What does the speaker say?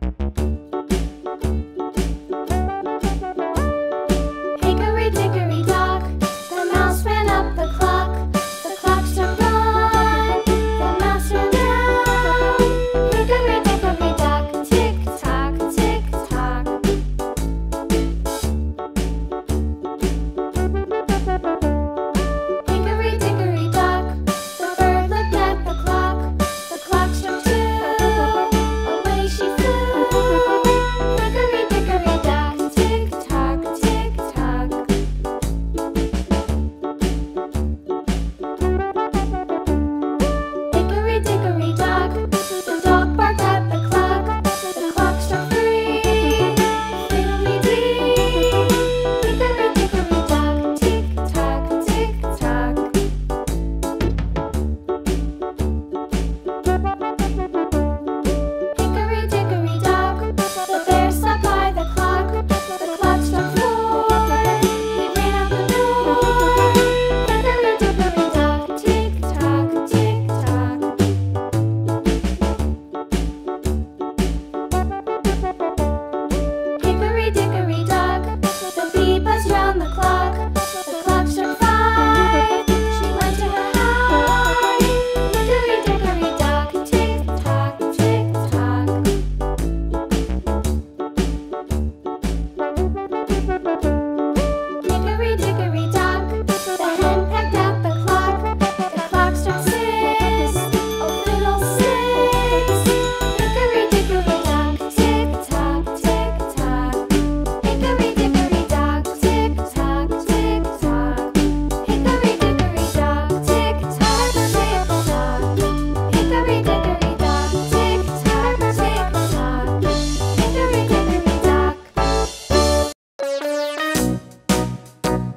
Thank you.